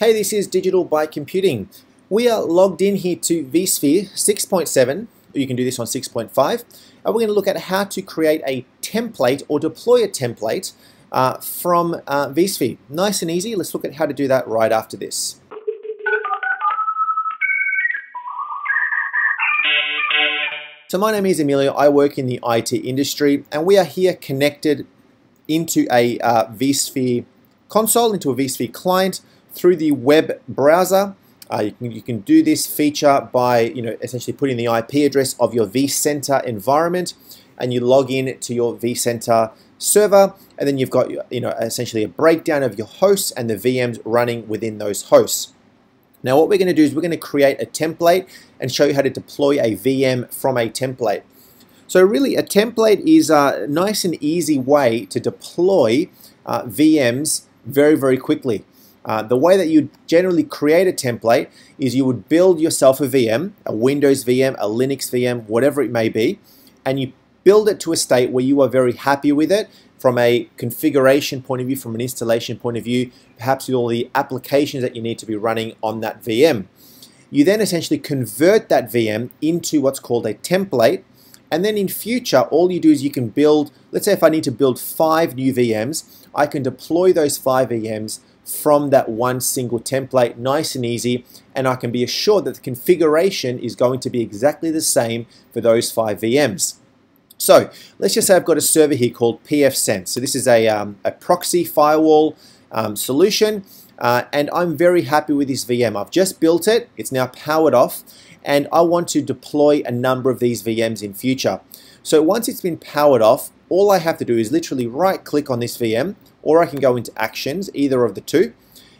Hey, this is Digital Byte Computing. We are logged in here to vSphere 6.7. You can do this on 6.5. And we're going to look at how to create a template or deploy a template uh, from uh, vSphere. Nice and easy. Let's look at how to do that right after this. So my name is Emilio. I work in the IT industry and we are here connected into a uh, vSphere console, into a vSphere client through the web browser. Uh, you, can, you can do this feature by you know essentially putting the IP address of your vCenter environment and you log in to your vCenter server and then you've got you know essentially a breakdown of your hosts and the VMs running within those hosts. Now what we're going to do is we're going to create a template and show you how to deploy a VM from a template. So really a template is a nice and easy way to deploy uh, VMs very very quickly. Uh, the way that you generally create a template is you would build yourself a VM, a Windows VM, a Linux VM, whatever it may be, and you build it to a state where you are very happy with it from a configuration point of view, from an installation point of view, perhaps with all the applications that you need to be running on that VM. You then essentially convert that VM into what's called a template, and then in future, all you do is you can build, let's say if I need to build five new VMs, I can deploy those five VMs from that one single template nice and easy and I can be assured that the configuration is going to be exactly the same for those five VMs. So let's just say I've got a server here called pfSense. So this is a, um, a proxy firewall um, solution uh, and I'm very happy with this VM. I've just built it, it's now powered off and I want to deploy a number of these VMs in future. So once it's been powered off, all I have to do is literally right click on this VM or I can go into actions, either of the two,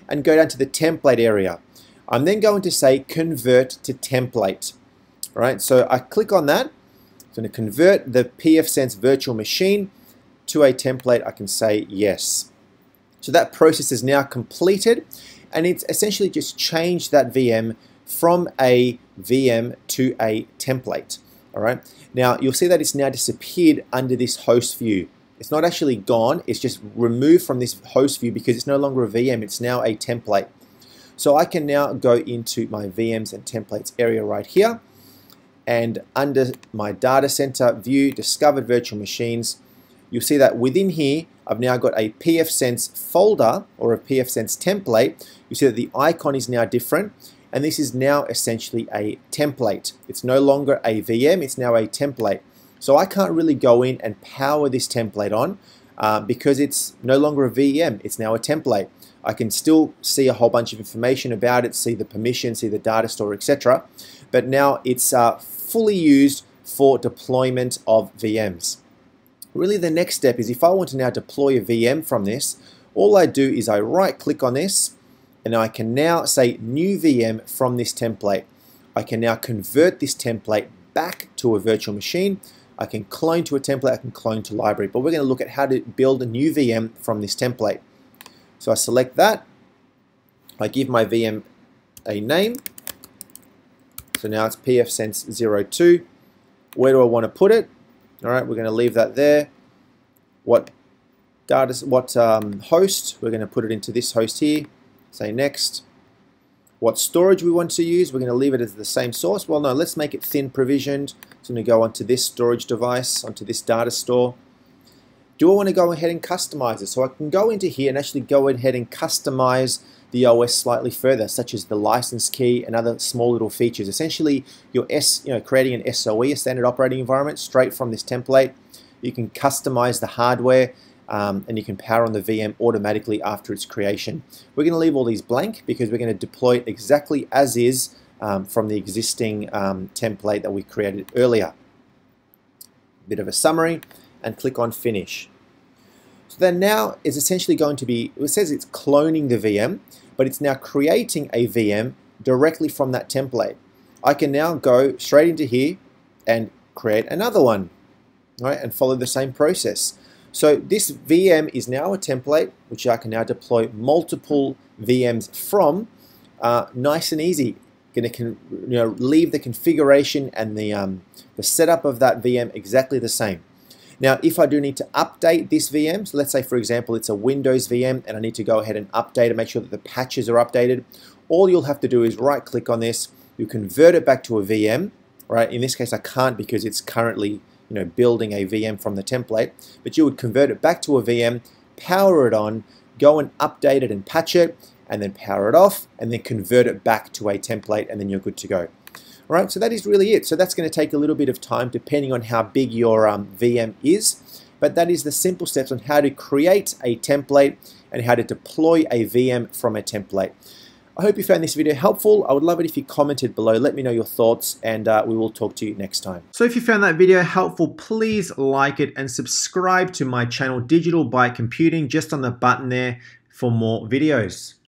and go down to the template area. I'm then going to say convert to template. All right, so I click on that. It's going to convert the pfSense virtual machine to a template. I can say yes. So that process is now completed and it's essentially just changed that VM from a VM to a template. All right. Now you'll see that it's now disappeared under this host view. It's not actually gone, it's just removed from this host view because it's no longer a VM, it's now a template. So I can now go into my VMs and templates area right here and under my data center view, discovered virtual machines, you'll see that within here, I've now got a pfSense folder or a pfSense template. You see that the icon is now different and this is now essentially a template. It's no longer a VM, it's now a template. So I can't really go in and power this template on uh, because it's no longer a VM, it's now a template. I can still see a whole bunch of information about it, see the permission, see the data store, etc. But now it's uh, fully used for deployment of VMs. Really the next step is if I want to now deploy a VM from this, all I do is I right click on this and I can now say new VM from this template. I can now convert this template back to a virtual machine I can clone to a template, I can clone to library, but we're going to look at how to build a new VM from this template. So I select that, I give my VM a name, so now it's pfSense02. Where do I want to put it? All right, we're going to leave that there. What data, what um, host? We're going to put it into this host here. Say next. What storage we want to use? We're going to leave it as the same source. Well, no, let's make it thin provisioned. It's going to go onto this storage device, onto this data store. Do I want to go ahead and customize it? So I can go into here and actually go ahead and customize the OS slightly further, such as the license key and other small little features. Essentially, your S, you know, creating an SOE, a standard operating environment, straight from this template. You can customize the hardware um, and you can power on the VM automatically after its creation. We're going to leave all these blank because we're going to deploy it exactly as is um, from the existing um, template that we created earlier. Bit of a summary and click on finish. So then now it's essentially going to be, it says it's cloning the VM, but it's now creating a VM directly from that template. I can now go straight into here and create another one, right, and follow the same process. So this VM is now a template which I can now deploy multiple VMs from. Uh, nice and easy going to you know leave the configuration and the um, the setup of that VM exactly the same. Now, if I do need to update this VM, so let's say for example it's a Windows VM and I need to go ahead and update and make sure that the patches are updated, all you'll have to do is right click on this, you convert it back to a VM, right? In this case I can't because it's currently you know, building a VM from the template, but you would convert it back to a VM, power it on, go and update it and patch it, and then power it off, and then convert it back to a template, and then you're good to go. All right, so that is really it. So that's going to take a little bit of time depending on how big your um, VM is, but that is the simple steps on how to create a template and how to deploy a VM from a template. I hope you found this video helpful. I would love it if you commented below. Let me know your thoughts and uh, we will talk to you next time. So if you found that video helpful, please like it and subscribe to my channel Digital Byte Computing just on the button there for more videos.